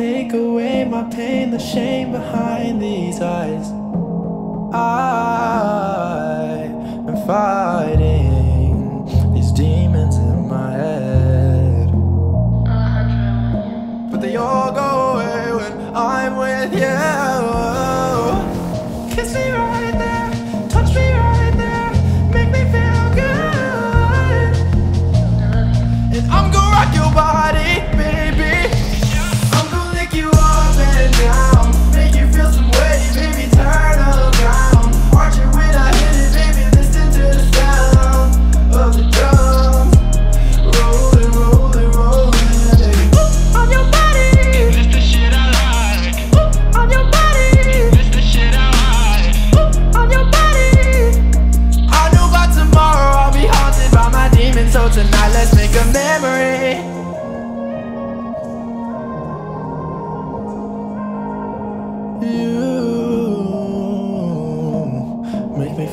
take away my pain, the shame behind these eyes. I am fighting these demons in my head. But they all go away when I'm with you. Kiss me right there, touch me right there, make me feel good. And I'm gonna rock your body.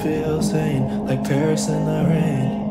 feel sane, like Paris in the rain.